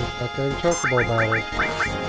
Stuck in chocobo battles.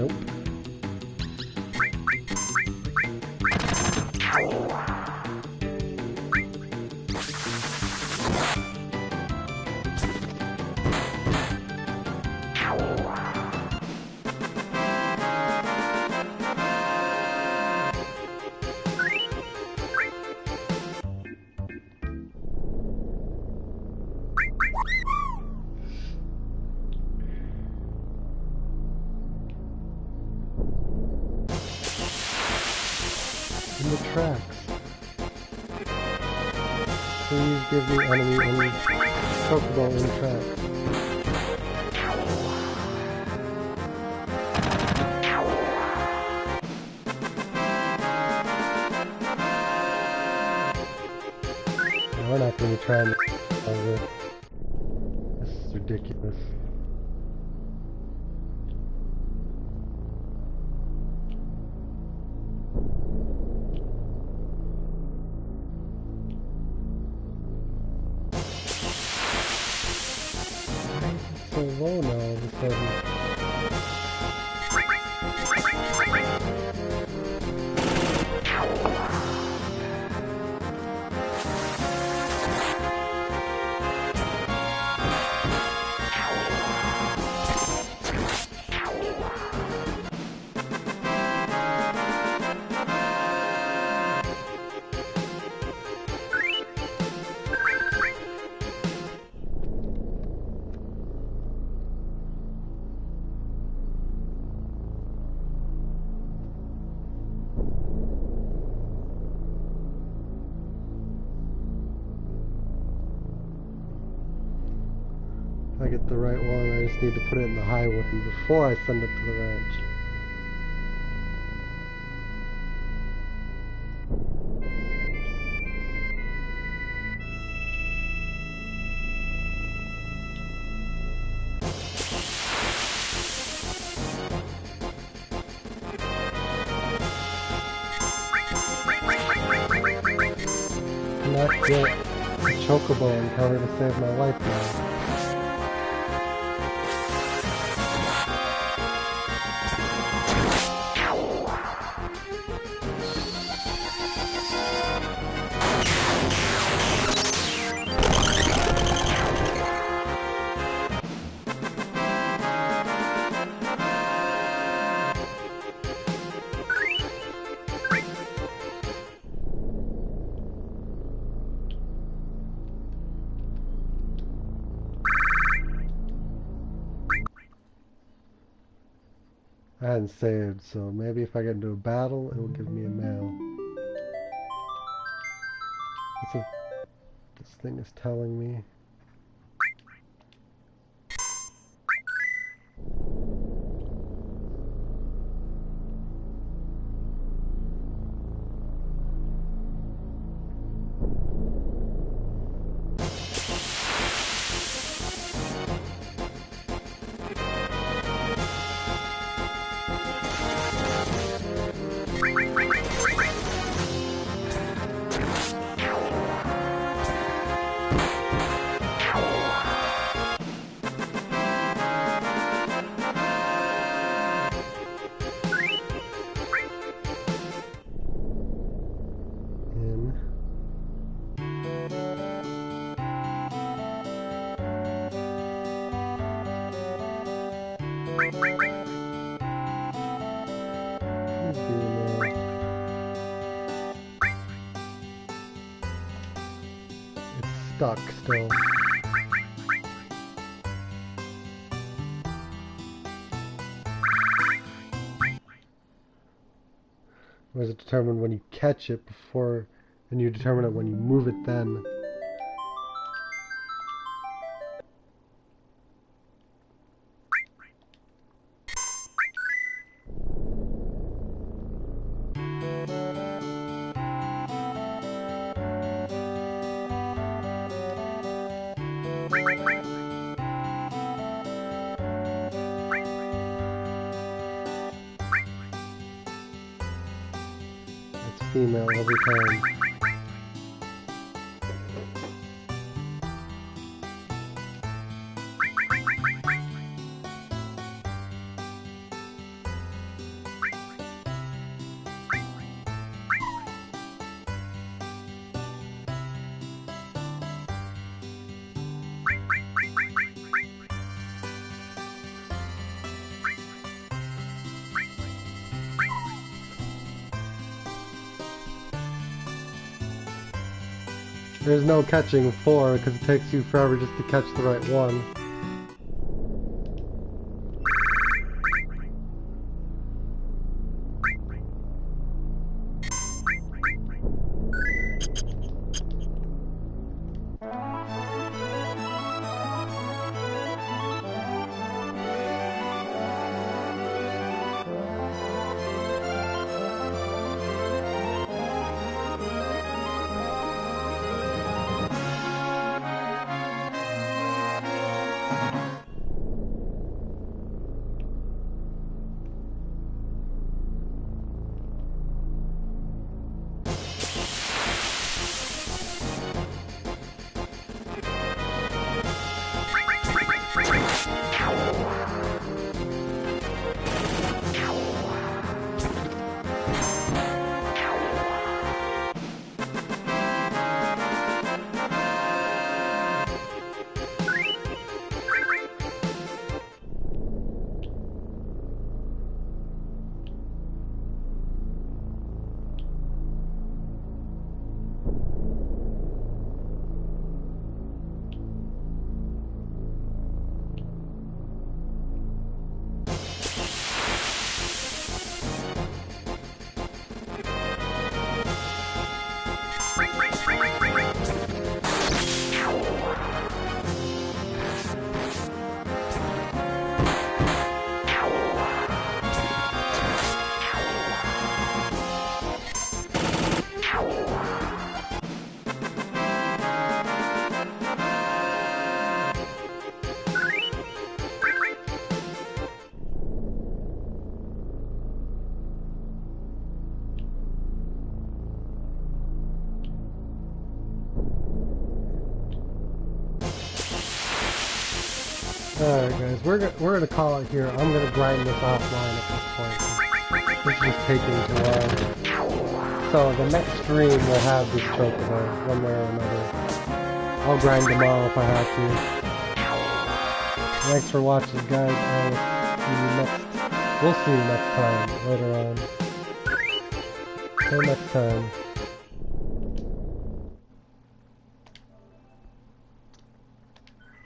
Nope. Tracks. Please give me enemy in Pokeball in tracks. We're not going to try and. This is ridiculous. Now all of a? need to put it in the high one before I send it to the ranch. Not yet. A chocobo in cover to save my life now. I hadn't saved, so maybe if I get into a battle, it will give me a male. This thing is telling me. Stuck still. Was it determined when you catch it before, and you determine it when you move it then? Female every time. There's no catching four because it takes you forever just to catch the right one. Alright guys, we're, we're gonna call it here. I'm gonna grind this offline at this point. This is taking too long. So the next stream will have this chocobo, one way or another. I'll grind all if I have to. Thanks for watching guys. I'll see you next we'll see you next time later on. Till next time.